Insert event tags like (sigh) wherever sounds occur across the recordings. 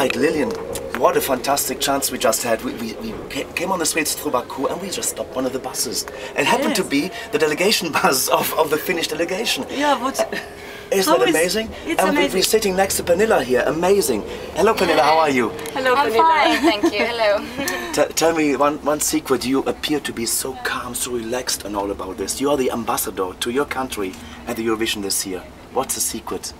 right, Lilian. What a fantastic chance we just had. We, we, we came on the streets through Baku and we just stopped one of the buses. It happened Yes. to be the delegation (laughs) bus of, of the Finnish delegation. Yeah, but Isn't that that is- amazing? it's and we- amazing. we're sitting next to Pernilla here. Amazing. Hello, Pernilla. How are you? hello, I'm Pernilla. fine, (laughs) thank you. Hello. (laughs) T- tell me one, one secret. You appear to be so calm, so relaxed, and all about this. You are the ambassador to your country at the Eurovision this year. What's the secret?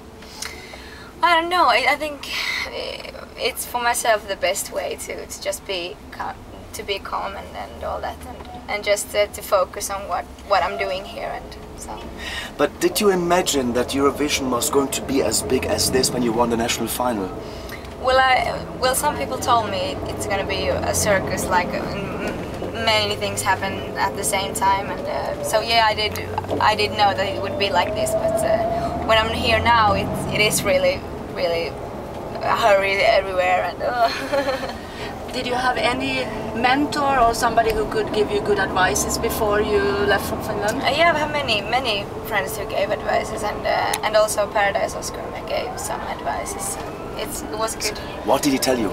I don't know. I, I think eh, it's for myself the best way to, to just be calm, to be calm and, and all that, and, and just uh, to focus on what, what I'm doing here. And so But did you imagine that Eurovision was going to be as big as this when you won the national final? well, I well some people told me it's gonna be a circus, like uh, many things happen at the same time, and uh, so yeah, I did I did know that it would be like this, but uh, when I'm here now, it it is really really a hurry everywhere and. Uh, (laughs) Did you have any mentor or somebody who could give you good advices before you left from Finland? Uh, yeah, I've had many, many friends who gave advices, and uh, and also Paradise Oskar gave some advices. It's, it was good. What did he tell you?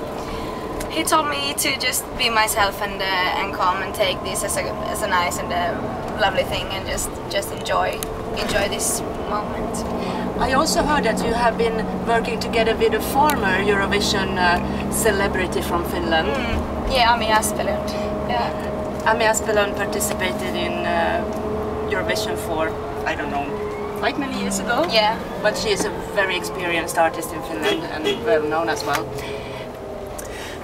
He told me to just be myself and uh, and calm and take this as a as a nice and uh, lovely thing, and just just enjoy enjoy this moment. I also heard that you have been working together with a former Eurovision uh, celebrity from Finland. Yeah, Ami Aspelund. Yeah. Ami Aspelund participated in uh, Eurovision for, I don't know, like many years ago. Yeah. But she is a very experienced artist in Finland and well known as well.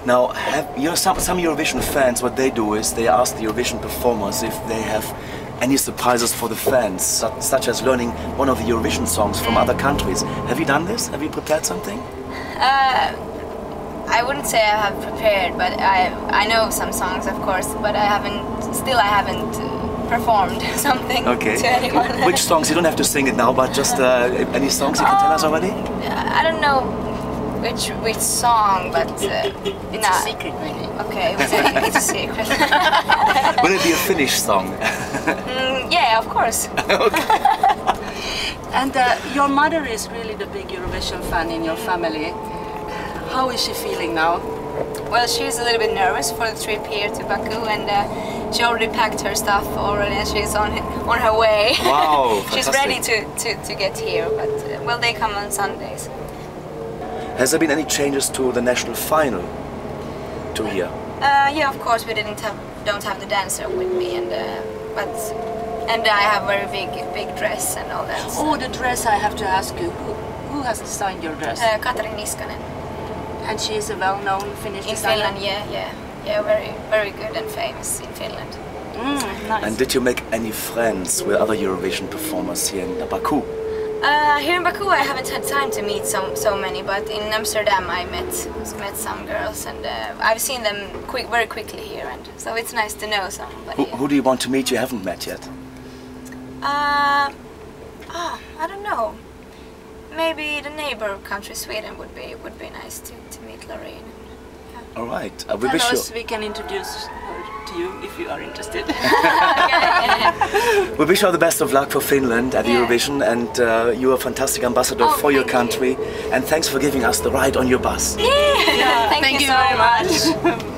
Now, have you know some some Eurovision fans? What they do is they ask the Eurovision performers if they have any surprises for the fans, such as learning one of the Eurovision songs from other countries. Have you done this? Have you prepared something? Uh, I wouldn't say I have prepared, but I I know some songs, of course, but I haven't. Still, I haven't uh, performed (laughs) something Okay. to anyone. Which songs? You don't have to sing it now, but just uh, any songs you can tell us already? I don't know which which song, but uh, It's nah. a secret, really. Okay, it's a, (laughs) it's a secret. (laughs) Will it be a Finnish song? Mm, yeah, of course. (laughs) And uh, your mother is really the big Eurovision fan in your family. How is she feeling now? Well, she's a little bit nervous for the trip here to Baku, and uh, she already packed her stuff already, and she's on on her way. Wow, she's fantastic. ready to, to, to get here, but uh, well, they come on Sundays. Has there been any changes to the national final to here? Uh, yeah, of course, we didn't have don't have the dancer with me, and uh, but and I have very big big dress and all that. so- Oh, the dress I have to ask you. Who, who has designed your dress? Uh, Katri Niskanen and she is a well-known Finnish in designer. Finland, yeah, yeah, yeah, very very good and famous in Finland. Mm, nice. And did you make any friends with other Eurovision performers here in Baku? Uh, here in Baku, I haven't had time to meet so so many, but in Amsterdam, I met met some girls, and uh, I've seen them quick, very quickly here, and so it's nice to know somebody. Who, who do you want to meet you haven't met yet? Uh, oh, I don't know. Maybe the neighbor country Sweden would be would be nice to, to meet Loreen. All right. Uh, we Tell wish you us, we can introduce her to you if you are interested. (laughs) we wish you all the best of luck for Finland at Yeah. Eurovision, and uh, you're a fantastic ambassador Oh, for your thank you. country. And thanks for giving us the ride on your bus. Yeah, thank, Thank you you so very much. much. (laughs)